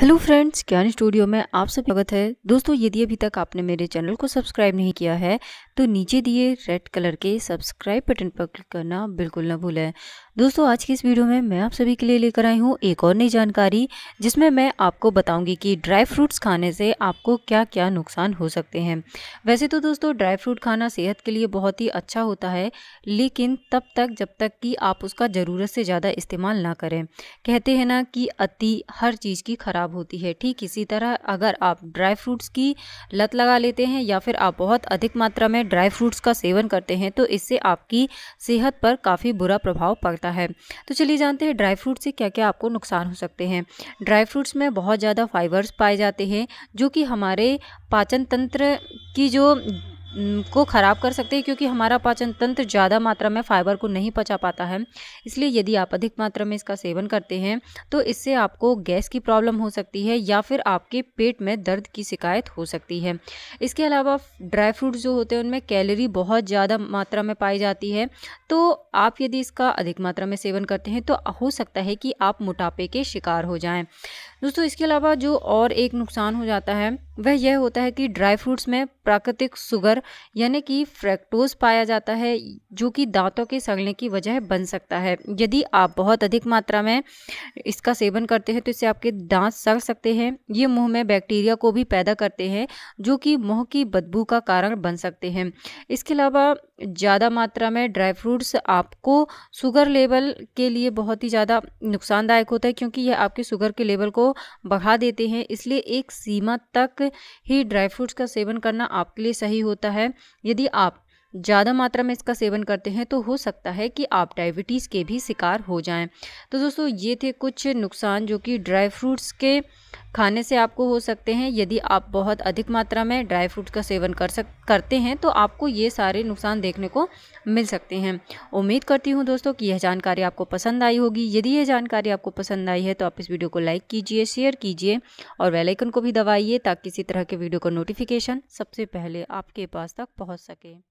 Hello friends, ज्ञान studio में आप सब स्वागत है। दोस्तों, यदि अभी तक आपने मेरे चैनल को सब्सक्राइब नहीं किया है तो नीचे दिए रेड कलर के सब्सक्राइब बटन पर क्लिक करना बिल्कुल ना भूलें। दोस्तों, आज की इस वीडियो में मैं आप सभी के लिए लेकर आई हूँ एक और नई जानकारी, जिसमें मैं आपको बताऊँगी कि ड्राई फ्रूट्स खाने से आपको क्या क्या नुकसान हो सकते हैं। वैसे तो दोस्तों, ड्राई फ्रूट खाना सेहत के लिए बहुत ही अच्छा होता है, लेकिन तब तक, जब तक कि आप उसका ज़रूरत से ज़्यादा इस्तेमाल ना करें। कहते हैं ना कि अति हर चीज़ की खराब होती है। ठीक इसी तरह अगर आप ड्राई फ्रूट्स की लत लगा लेते हैं या फिर आप बहुत अधिक मात्रा में ड्राई फ्रूट्स का सेवन करते हैं तो इससे आपकी सेहत पर काफ़ी बुरा प्रभाव पड़ता है तो चलिए जानते हैं ड्राई फ्रूट से क्या क्या आपको नुकसान हो सकते हैं। ड्राई फ्रूट्स में बहुत ज़्यादा फाइबर्स पाए जाते हैं, जो कि हमारे पाचन तंत्र की जो को ख़राब कर सकते हैं, क्योंकि हमारा पाचन तंत्र ज़्यादा मात्रा में फाइबर को नहीं पचा पाता है। इसलिए यदि आप अधिक मात्रा में इसका सेवन करते हैं तो इससे आपको गैस की प्रॉब्लम हो सकती है या फिर आपके पेट में दर्द की शिकायत हो सकती है। इसके अलावा ड्राई फ्रूट्स जो होते हैं, उनमें कैलोरी बहुत ज़्यादा मात्रा में पाई जाती है। तो आप यदि इसका अधिक मात्रा में सेवन करते हैं तो हो सकता है कि आप मोटापे के शिकार हो जाएँ। दोस्तों, इसके अलावा जो और एक नुकसान हो जाता है वह यह होता है कि ड्राई फ्रूट्स में प्राकृतिक सुगर, यानी कि फ्रैक्टोज पाया जाता है, जो कि दांतों के सड़ने की वजह बन सकता है। यदि आप बहुत अधिक मात्रा में इसका सेवन करते हैं तो इससे आपके दांत सड़ सकते हैं। ये मुँह में बैक्टीरिया को भी पैदा करते हैं, जो कि मुँह की बदबू का कारण बन सकते हैं। इसके अलावा, ज़्यादा मात्रा में ड्राई फ्रूट्स आपको शुगर लेवल के लिए बहुत ही ज़्यादा नुकसानदायक होता है, क्योंकि यह आपके शुगर के लेवल को बढ़ा देते हैं। इसलिए एक सीमा तक ही ड्राई फ्रूट्स का सेवन करना आपके लिए सही होता है। यदि आप ज़्यादा मात्रा में इसका सेवन करते हैं तो हो सकता है कि आप डायबिटीज़ के भी शिकार हो जाएँ। तो दोस्तों, ये थे कुछ नुकसान जो कि ड्राई फ्रूट्स के खाने से आपको हो सकते हैं। यदि आप बहुत अधिक मात्रा में ड्राई फ्रूट्स का सेवन कर सक, करते हैं तो आपको ये सारे नुकसान देखने को मिल सकते हैं। उम्मीद करती हूँ दोस्तों कि यह जानकारी आपको पसंद आई होगी। यदि यह जानकारी आपको पसंद आई है तो आप इस वीडियो को लाइक कीजिए, शेयर कीजिए और वेलाइकन को भी दबाइए ताकि किसी तरह के वीडियो का नोटिफिकेशन सबसे पहले आपके पास तक पहुँच सके।